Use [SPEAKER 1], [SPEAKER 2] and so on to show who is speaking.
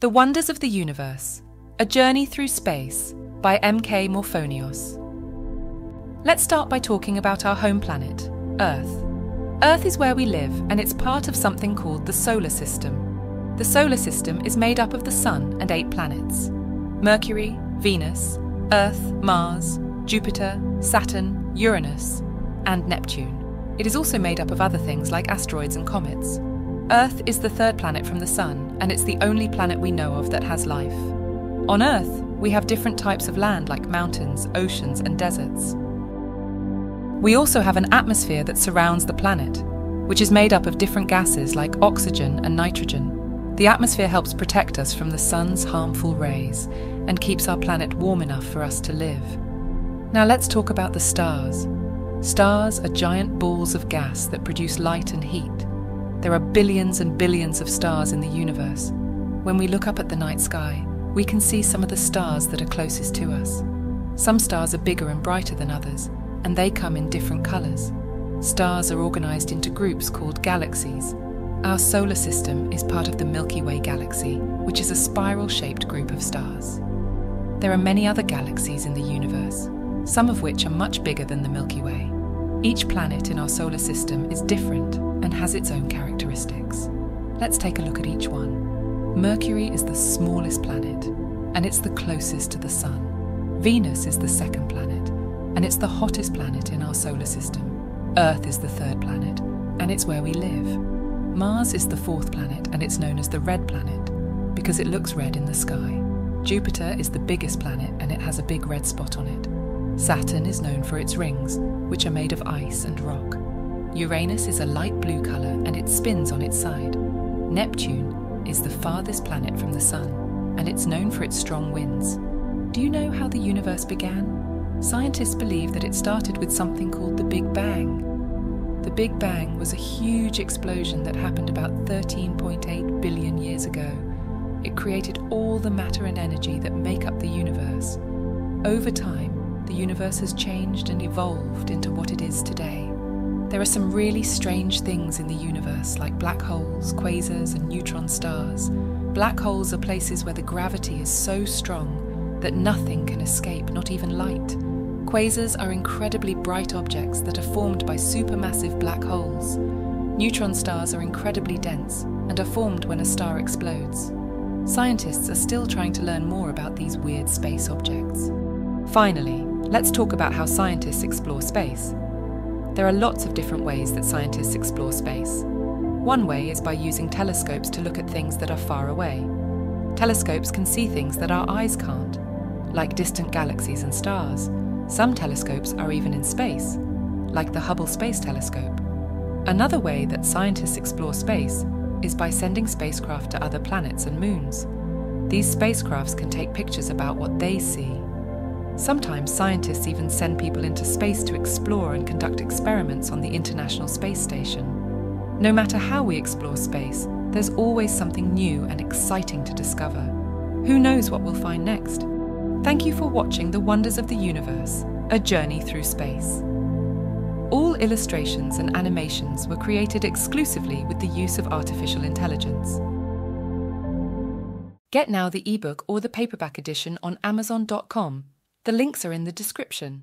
[SPEAKER 1] The Wonders of the Universe A Journey Through Space by M.K. Morfonios. Let's start by talking about our home planet, Earth. Earth is where we live, and it's part of something called the Solar System. The Solar System is made up of the Sun and eight planets Mercury, Venus, Earth, Mars, Jupiter, Saturn, Uranus, and Neptune. It is also made up of other things like asteroids and comets. Earth is the third planet from the Sun, and it's the only planet we know of that has life. On Earth, we have different types of land like mountains, oceans, and deserts. We also have an atmosphere that surrounds the planet, which is made up of different gases like oxygen and nitrogen. The atmosphere helps protect us from the sun's harmful rays and keeps our planet warm enough for us to live. Now let's talk about the stars. Stars are giant balls of gas that produce light and heat. There are billions and billions of stars in the universe. When we look up at the night sky, we can see some of the stars that are closest to us. Some stars are bigger and brighter than others, and they come in different colours. Stars are organised into groups called galaxies. Our solar system is part of the Milky Way galaxy, which is a spiral shaped group of stars. There are many other galaxies in the universe, some of which are much bigger than the Milky Way. Each planet in our solar system is different and has its own characteristics. Let's take a look at each one. Mercury is the smallest planet, and it's the closest to the Sun. Venus is the second planet, and it's the hottest planet in our solar system. Earth is the third planet, and it's where we live. Mars is the fourth planet, and it's known as the red planet because it looks red in the sky. Jupiter is the biggest planet, and it has a big red spot on it. Saturn is known for its rings, which are made of ice and rock. Uranus is a light blue colour and it spins on its side. Neptune is the farthest planet from the Sun, and it's known for its strong winds. Do you know how the universe began? Scientists believe that it started with something called the Big Bang. The Big Bang was a huge explosion that happened about 13.8 billion years ago. It created all the matter and energy that make up the universe. Over time, universe has changed and evolved into what it is today. There are some really strange things in the universe, like black holes, quasars, and neutron stars. Black holes are places where the gravity is so strong that nothing can escape, not even light. Quasars are incredibly bright objects that are formed by supermassive black holes. Neutron stars are incredibly dense and are formed when a star explodes. Scientists are still trying to learn more about these weird space objects. Finally, let's talk about how scientists explore space. There are lots of different ways that scientists explore space. One way is by using telescopes to look at things that are far away. Telescopes can see things that our eyes can't, like distant galaxies and stars. Some telescopes are even in space, like the Hubble Space Telescope. Another way that scientists explore space is by sending spacecraft to other planets and moons. These spacecrafts can take pictures about what they see Sometimes scientists even send people into space to explore and conduct experiments on the International Space Station. No matter how we explore space, there's always something new and exciting to discover. Who knows what we'll find next? Thank you for watching The Wonders of the Universe, a journey through space. All illustrations and animations were created exclusively with the use of artificial intelligence. Get now the ebook or the paperback edition on Amazon.com the links are in the description.